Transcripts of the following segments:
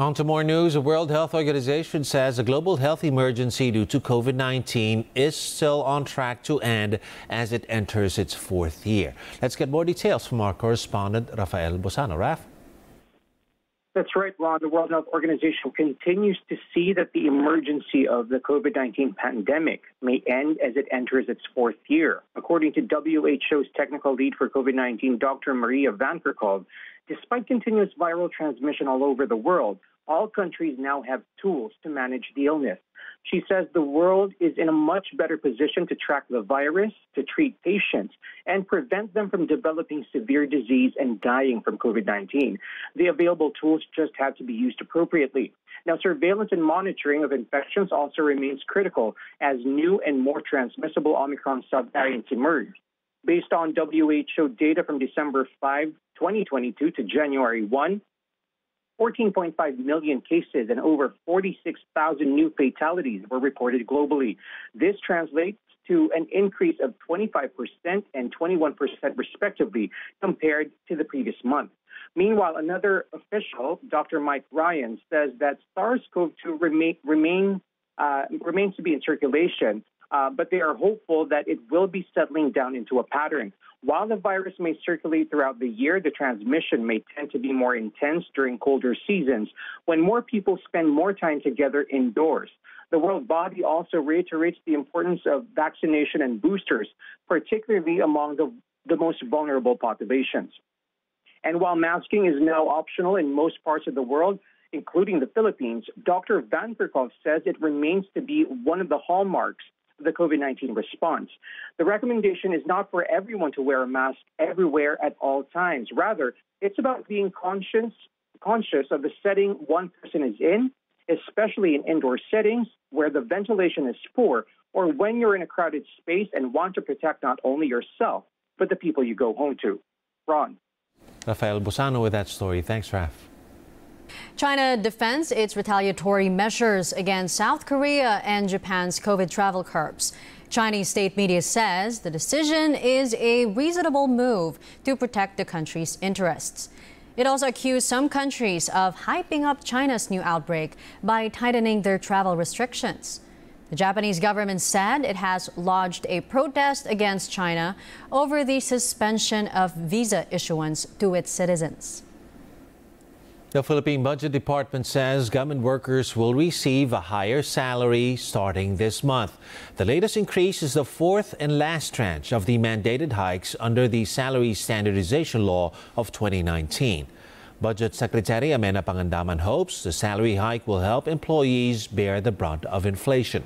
On to more news. The World Health Organization says a global health emergency due to COVID 19 is still on track to end as it enters its fourth year. Let's get more details from our correspondent, Rafael Bosano. Raf? That's right, Ron. The World Health Organization continues to see that the emergency of the COVID 19 pandemic may end as it enters its fourth year. According to WHO's technical lead for COVID 19, Dr. Maria Van Kerkhove, despite continuous viral transmission all over the world, all countries now have tools to manage the illness. She says the world is in a much better position to track the virus, to treat patients, and prevent them from developing severe disease and dying from COVID 19. The available tools just have to be used appropriately. Now, surveillance and monitoring of infections also remains critical as new and more transmissible Omicron subvariants emerge. Based on WHO data from December 5, 2022 to January 1, 14.5 million cases and over 46,000 new fatalities were reported globally. This translates to an increase of 25% and 21% respectively compared to the previous month. Meanwhile, another official, Dr. Mike Ryan, says that SARS-CoV-2 remain, remain, uh, remains to be in circulation, uh, but they are hopeful that it will be settling down into a pattern. While the virus may circulate throughout the year, the transmission may tend to be more intense during colder seasons when more people spend more time together indoors. The World Body also reiterates the importance of vaccination and boosters, particularly among the, the most vulnerable populations. And while masking is now optional in most parts of the world, including the Philippines, Dr. Van Kerkhove says it remains to be one of the hallmarks the COVID 19 response. The recommendation is not for everyone to wear a mask everywhere at all times. Rather, it's about being conscious, conscious of the setting one person is in, especially in indoor settings where the ventilation is poor or when you're in a crowded space and want to protect not only yourself, but the people you go home to. Ron. Rafael Bosano with that story. Thanks, Raf. China defends its retaliatory measures against South Korea and Japan's COVID travel curbs. Chinese state media says the decision is a reasonable move to protect the country's interests. It also accused some countries of hyping up China's new outbreak by tightening their travel restrictions. The Japanese government said it has lodged a protest against China over the suspension of visa issuance to its citizens. The Philippine Budget Department says government workers will receive a higher salary starting this month. The latest increase is the fourth and last tranche of the mandated hikes under the Salary Standardization Law of 2019. Budget Secretary Amenah Pangandaman hopes the salary hike will help employees bear the brunt of inflation.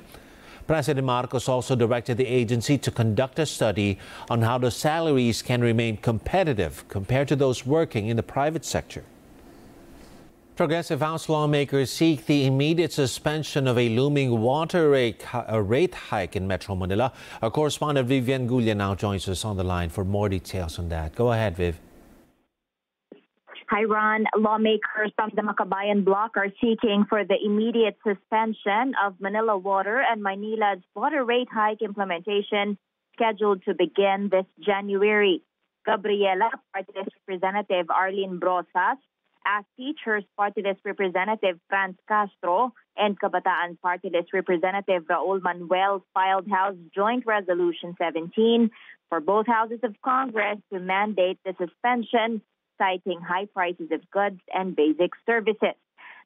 President Marcos also directed the agency to conduct a study on how the salaries can remain competitive compared to those working in the private sector. Progressive House lawmakers seek the immediate suspension of a looming water rate, hike in Metro Manila. Our correspondent Vivienne Gulla now joins us on the line for more details on that. Go ahead, Viv. Hi, Ron. Lawmakers from the Makabayan bloc are seeking for the immediate suspension of Manila Water and Maynilad's water rate hike implementation scheduled to begin this January. Gabriela, Party Representative Arlene Brosas, ACT Teachers party list representative France Castro and Kabataan party list representative Raul Manuel filed House Joint Resolution 17 for both houses of Congress to mandate the suspension, citing high prices of goods and basic services.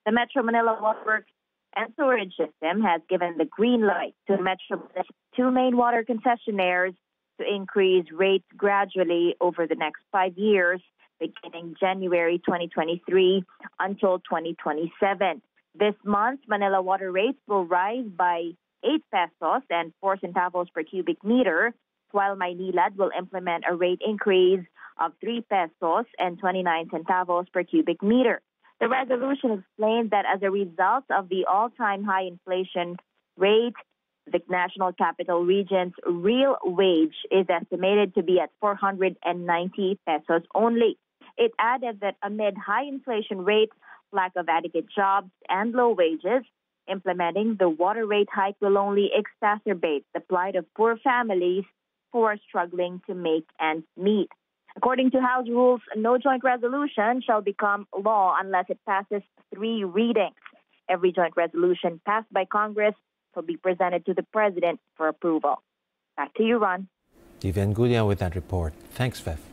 The Metro Manila Waterworks and Sewerage System has given the green light to Metro two main water concessionaires to increase rates gradually over the next five years beginning January 2023 until 2027. This month, Manila water rates will rise by 8 pesos and 4 centavos per cubic meter, while Maynilad will implement a rate increase of 3 pesos and 29 centavos per cubic meter. The resolution explained that as a result of the all time high inflation rate, the National Capital Region's real wage is estimated to be at 490 pesos only. It added that amid high inflation rates, lack of adequate jobs, and low wages, implementing the water rate hike will only exacerbate the plight of poor families who are struggling to make ends meet. According to House rules, no joint resolution shall become law unless it passes three readings. Every joint resolution passed by Congress will be presented to the President for approval. Back to you, Ron. Vivienne Gulla with that report. Thanks, Viv.